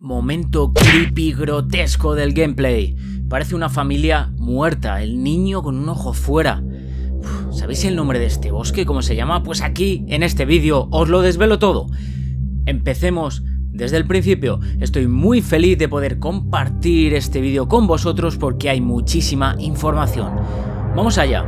Momento creepy grotesco del gameplay. Parece una familia muerta, el niño con un ojo fuera. ¿Sabéis el nombre de este bosque? ¿Cómo se llama? Pues aquí, en este vídeo, os lo desvelo todo. Empecemos desde el principio. Estoy muy feliz de poder compartir este vídeo con vosotros porque hay muchísima información. Vamos allá.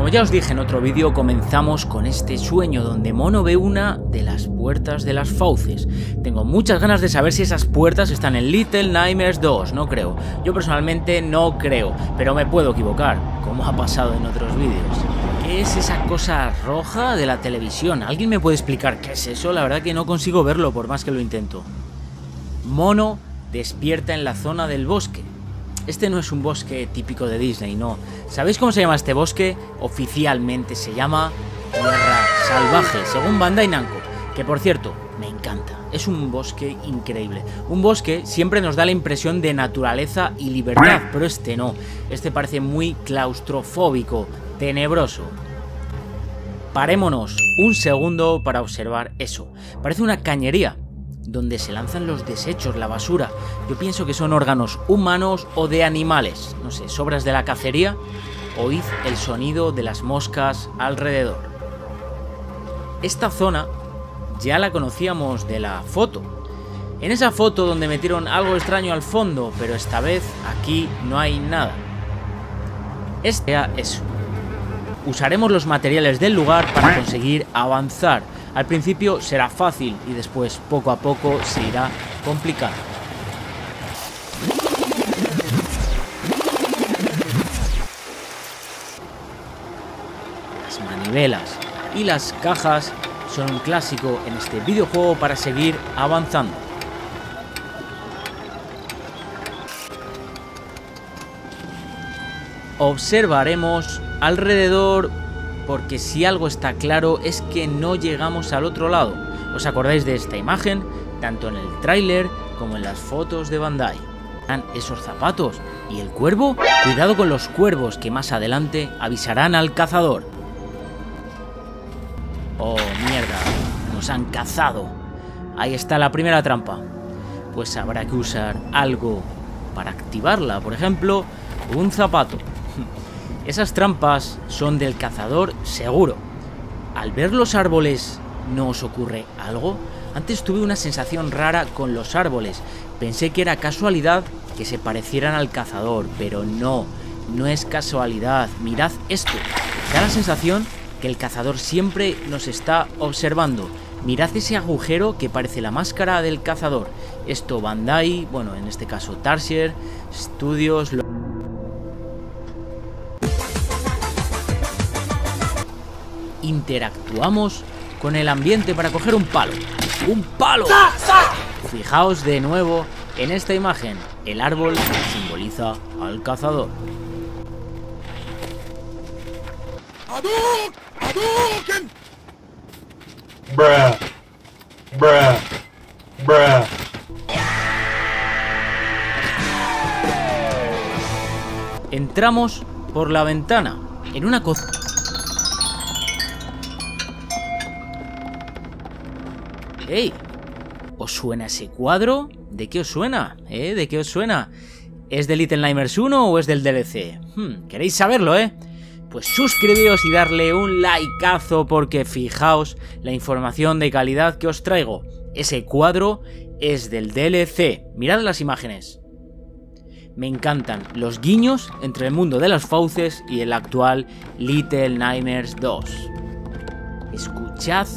Como ya os dije en otro vídeo, comenzamos con este sueño donde Mono ve una de las puertas de las fauces. Tengo muchas ganas de saber si esas puertas están en Little Nightmares 2, no creo. Yo personalmente no creo, pero me puedo equivocar, como ha pasado en otros vídeos. ¿Qué es esa cosa roja de la televisión? ¿Alguien me puede explicar qué es eso? La verdad que no consigo verlo por más que lo intento. Mono despierta en la zona del bosque. Este no es un bosque típico de Disney, no. ¿Sabéis cómo se llama este bosque? Oficialmente se llama Tierra Salvaje, según Bandai Namco. Que por cierto, me encanta. Es un bosque increíble. Un bosque siempre nos da la impresión de naturaleza y libertad, pero este no. Este parece muy claustrofóbico, tenebroso. Parémonos un segundo para observar eso. Parece una cañería donde se lanzan los desechos, la basura. Yo pienso que son órganos humanos o de animales. No sé, sobras de la cacería. Oíd el sonido de las moscas alrededor. Esta zona ya la conocíamos de la foto. En esa foto donde metieron algo extraño al fondo, pero esta vez aquí no hay nada. Este es Usaremos los materiales del lugar para conseguir avanzar. Al principio será fácil y después poco a poco se irá complicando. Las manivelas y las cajas son un clásico en este videojuego para seguir avanzando. Observaremos alrededor porque si algo está claro es que no llegamos al otro lado. ¿Os acordáis de esta imagen? Tanto en el tráiler como en las fotos de Bandai. Esos zapatos. ¿Y el cuervo? Cuidado con los cuervos que más adelante avisarán al cazador. Oh, mierda. Nos han cazado. Ahí está la primera trampa. Pues habrá que usar algo para activarla. Por ejemplo, un zapato. Esas trampas son del cazador seguro. Al ver los árboles, ¿no os ocurre algo? Antes tuve una sensación rara con los árboles. Pensé que era casualidad que se parecieran al cazador, pero no, no es casualidad. Mirad esto. Da la sensación que el cazador siempre nos está observando. Mirad ese agujero que parece la máscara del cazador. Esto Bandai, bueno, en este caso Tarsier, Studios... interactuamos con el ambiente para coger un palo. ¡Un palo! Fijaos de nuevo en esta imagen. El árbol simboliza al cazador. Entramos por la ventana en una cocina. ¡Ey! ¿Os suena ese cuadro? ¿De qué os suena? ¿Eh? ¿De qué os suena? ¿Es de Little Nightmares 1 o es del DLC? Hmm, ¿Queréis saberlo, eh? Pues suscribíos y darle un likeazo porque fijaos la información de calidad que os traigo. Ese cuadro es del DLC. Mirad las imágenes. Me encantan los guiños entre el mundo de las fauces y el actual Little Nightmares 2. Escuchad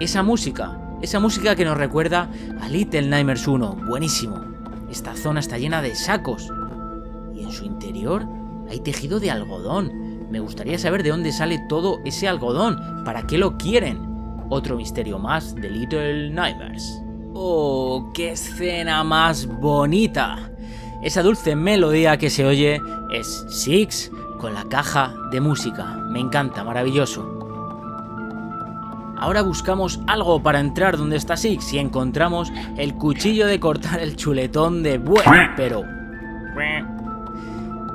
esa música. Esa música que nos recuerda a Little Nightmares 1, buenísimo. Esta zona está llena de sacos. Y en su interior hay tejido de algodón. Me gustaría saber de dónde sale todo ese algodón. ¿Para qué lo quieren? Otro misterio más de Little Nightmares. ¡Oh, qué escena más bonita! Esa dulce melodía que se oye es Six con la caja de música. Me encanta, maravilloso. Ahora buscamos algo para entrar donde está Six y encontramos el cuchillo de cortar el chuletón de bueno, pero...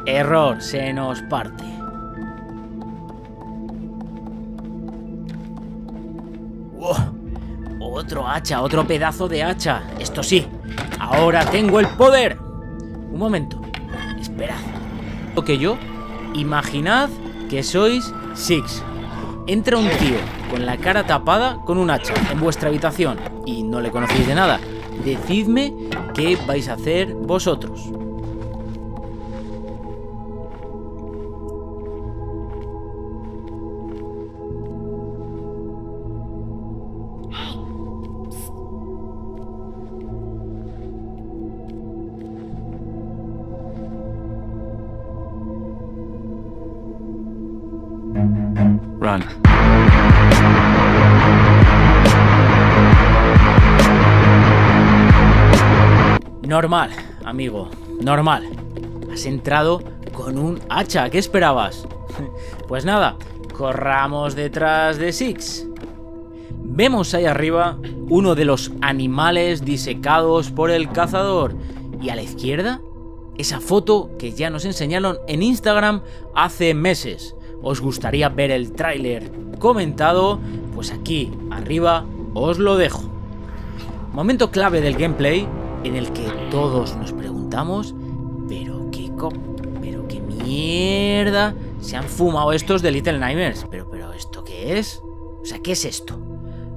Error, se nos parte. Otro hacha, otro pedazo de hacha. Esto sí, Ahora tengo el poder. Un momento. Esperad. Lo que yo, imaginad que sois Six. Entra un tío con la cara tapada con un hacha en vuestra habitación y no le conocéis de nada. Decidme qué vais a hacer vosotros. Normal, amigo, normal. Has entrado con un hacha, ¿qué esperabas? Pues nada, corramos detrás de Six. Vemos ahí arriba uno de los animales disecados por el cazador. Y a la izquierda, esa foto que ya nos enseñaron en Instagram hace meses. ¿Os gustaría ver el tráiler comentado? Pues aquí arriba os lo dejo. Momento clave del gameplay en el que todos nos preguntamos, pero qué co pero qué mierda se han fumado estos de Little Nightmares. Pero pero esto qué es? O sea, ¿qué es esto?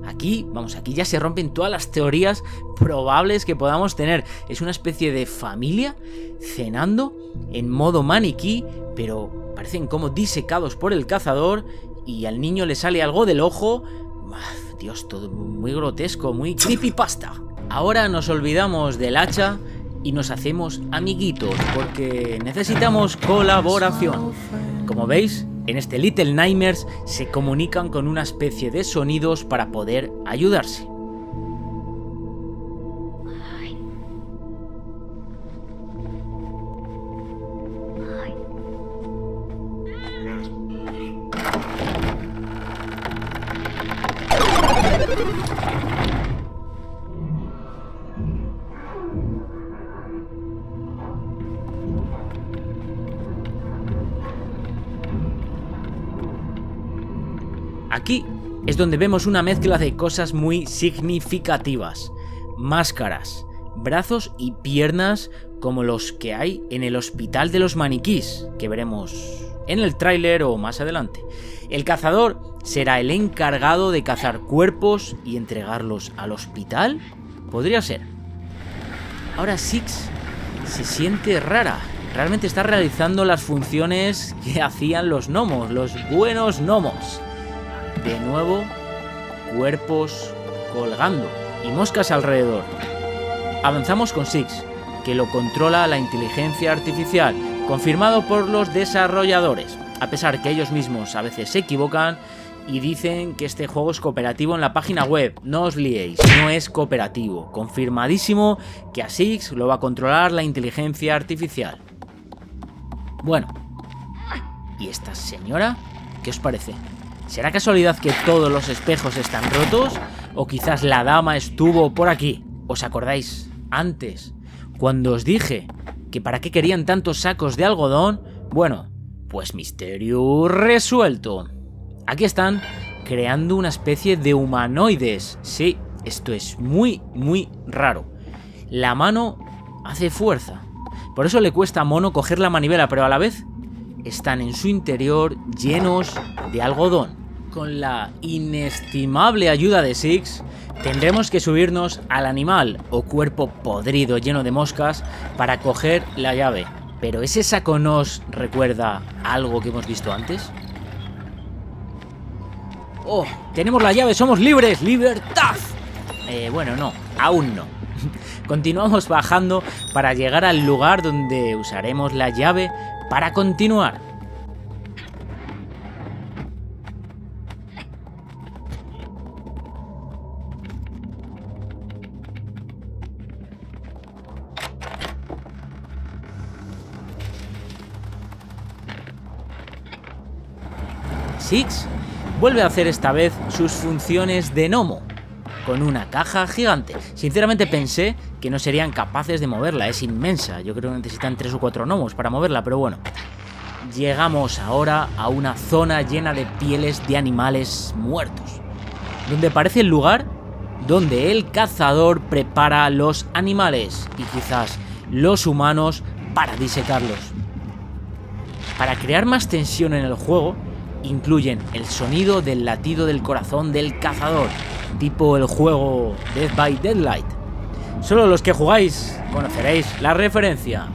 Aquí, vamos, aquí ya se rompen todas las teorías probables que podamos tener. Es una especie de familia cenando en modo maniquí, pero parecen como disecados por el cazador y al niño le sale algo del ojo. Dios, todo muy grotesco, muy creepypasta. Ahora nos olvidamos del hacha y nos hacemos amiguitos porque necesitamos colaboración. Como veis, en este Little Nightmares se comunican con una especie de sonidos para poder ayudarse. Aquí es donde vemos una mezcla de cosas muy significativas. Máscaras, brazos y piernas como los que hay en el hospital de los maniquís, que veremos en el tráiler o más adelante. El cazador será el encargado de cazar cuerpos y entregarlos al hospital. Podría ser. Ahora Six se siente rara. Realmente está realizando las funciones que hacían los gnomos, los buenos gnomos. De nuevo, cuerpos colgando y moscas alrededor. Avanzamos con Six, que lo controla la inteligencia artificial, confirmado por los desarrolladores, a pesar que ellos mismos a veces se equivocan y dicen que este juego es cooperativo en la página web. No os liéis, no es cooperativo. Confirmadísimo que a Six lo va a controlar la inteligencia artificial. Bueno, ¿y esta señora? ¿Qué os parece? ¿Será casualidad que todos los espejos están rotos? ¿O quizás la dama estuvo por aquí? ¿Os acordáis? Antes, cuando os dije que para qué querían tantos sacos de algodón, bueno, pues misterio resuelto. Aquí están creando una especie de humanoides. Sí, esto es muy, muy raro. La mano hace fuerza. Por eso le cuesta a Mono coger la manivela, pero a la vez están en su interior llenos de algodón. Con la inestimable ayuda de Six, tendremos que subirnos al animal o cuerpo podrido lleno de moscas para coger la llave. ¿Pero ese saco nos recuerda algo que hemos visto antes? ¡Oh! ¡Tenemos la llave! ¡Somos libres! ¡Libertad! Eh, bueno, no, aún no. Continuamos bajando para llegar al lugar donde usaremos la llave para continuar. Six vuelve a hacer esta vez sus funciones de gnomo, con una caja gigante. Sinceramente pensé que no serían capaces de moverla, es inmensa. Yo creo que necesitan tres o cuatro gnomos para moverla, pero bueno. Llegamos ahora a una zona llena de pieles de animales muertos, donde parece el lugar donde el cazador prepara los animales y quizás los humanos para disecarlos. Para crear más tensión en el juego, incluyen el sonido del latido del corazón del cazador, tipo el juego Dead by Deadlight. Solo los que jugáis conoceréis la referencia.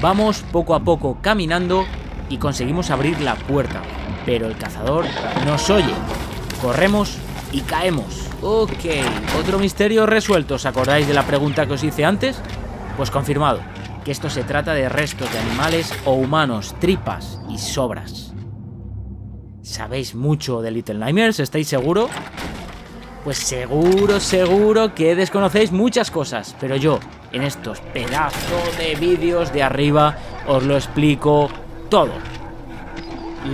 Vamos poco a poco caminando y conseguimos abrir la puerta, pero el cazador nos oye. Corremos y caemos. Ok, otro misterio resuelto. ¿Os acordáis de la pregunta que os hice antes? Pues confirmado, que esto se trata de restos de animales o humanos, tripas y sobras. ¿Sabéis mucho de Little Nightmares? ¿Estáis seguro? Pues seguro, seguro que desconocéis muchas cosas, pero yo, en estos pedazos de vídeos de arriba, os lo explico todo.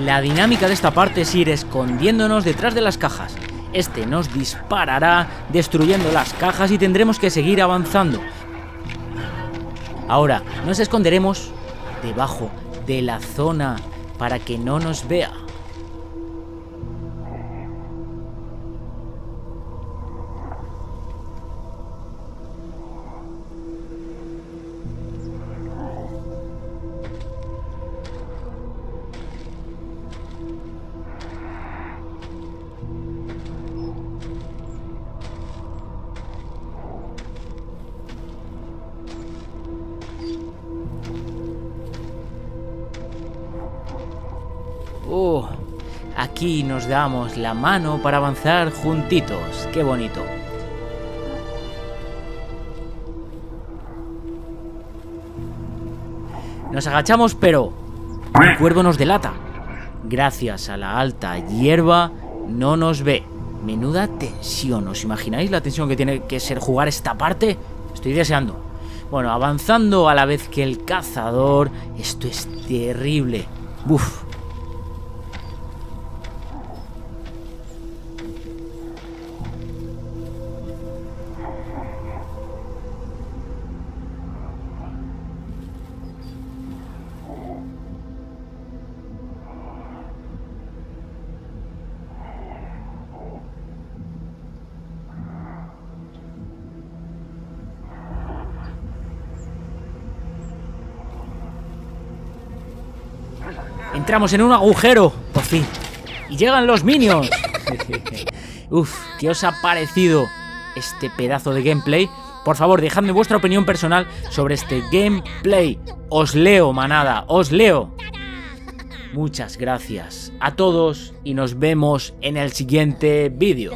La dinámica de esta parte es ir escondiéndonos detrás de las cajas. Este nos disparará destruyendo las cajas y tendremos que seguir avanzando. Ahora, nos esconderemos debajo de la zona para que no nos vea. Aquí nos damos la mano para avanzar juntitos. Qué bonito. Nos agachamos, pero un cuervo nos delata. Gracias a la alta hierba, no nos ve. Menuda tensión. ¿Os imagináis la tensión que tiene que ser jugar esta parte? Estoy deseando. Bueno, avanzando a la vez que el cazador. Esto es terrible. Buf. Entramos en un agujero, por fin. Y llegan los minions. Uf, ¿qué os ha parecido este pedazo de gameplay? Por favor, dejadme vuestra opinión personal sobre este gameplay. Os leo, manada, os leo. Muchas gracias a todos y nos vemos en el siguiente vídeo.